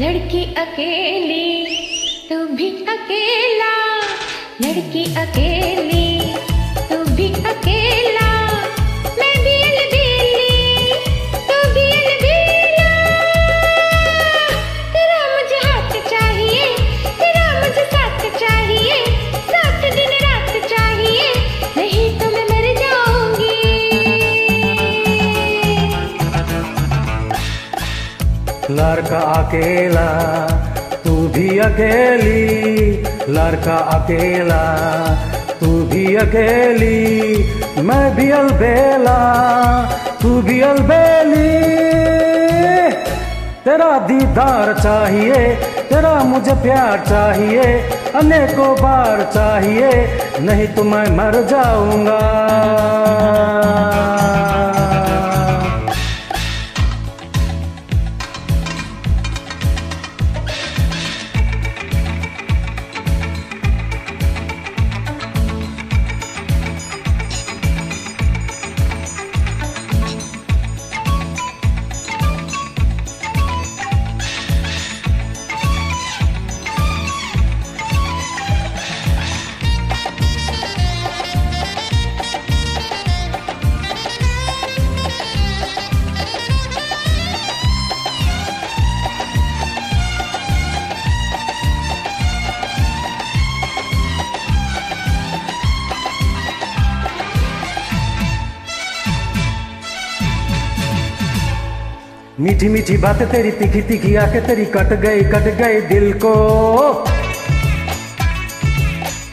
लड़की अकेली तू भी अकेला लड़की अकेली। लड़का अकेला, तू भी अकेली, लड़का अकेला, तू भी अकेली, मैं भी अलबेला, तू भी अलबेली। तेरा दीदार चाहिए, तेरा मुझे प्यार चाहिए, अनेकों बार चाहिए, नहीं तो मैं मर जाऊँगा। मीठी मीठी बात तेरी तिखी तीखी आके तेरी कट गई कट गई दिल को।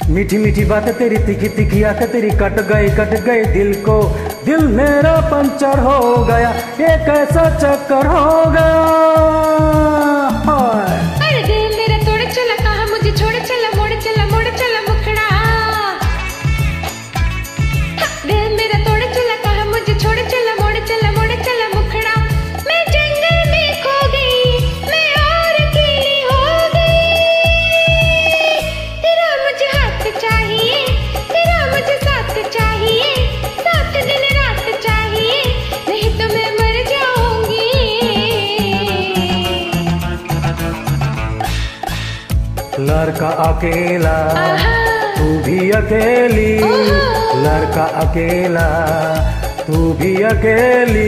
मीठी मीठी बात तेरी तिखी तिखी आके तेरी कट गई कट गई दिल को। दिल मेरा पंचर हो गया ये कैसा चक्कर हो गया। लड़का अकेला तू भी अकेली। लड़का अकेला तू भी अकेली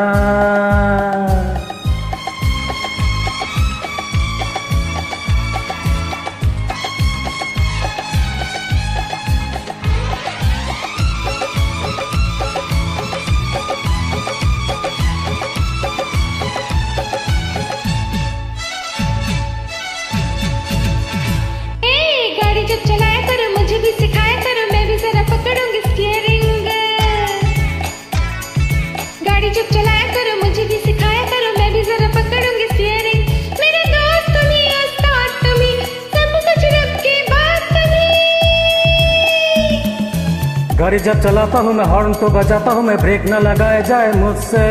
गाड़ी जब चलाता हूँ मैं हॉर्न तो बजाता हूँ, मैं ब्रेक न लगाए जाए मुझसे।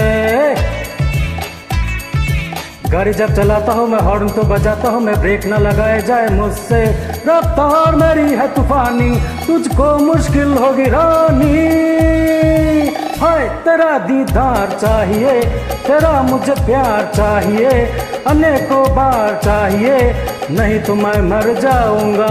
गाड़ी जब चलाता हूँ, मैं हॉर्न तो बजाता हूँ, मैं ब्रेक न लगाए जाए मुझसे। रफ्तार मेरी है तूफानी, तुझको मुश्किल होगी रानी। हाय, तेरा दीदार चाहिए, तेरा मुझे प्यार चाहिए, अनेकों बार चाहिए, नहीं तो मैं मर जाऊँगा।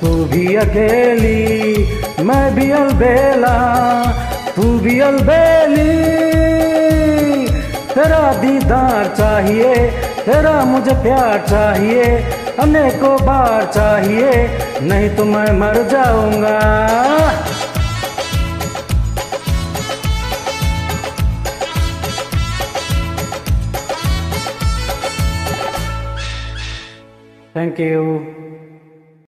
तू भी अकेली, मैं भी अलबेला, तू भी अलबेली। तेरा दीदार चाहिए, तेरा मुझे प्यार चाहिए, अनेकों बार चाहिए, नहीं तो मैं मर जाऊँगा। Thank you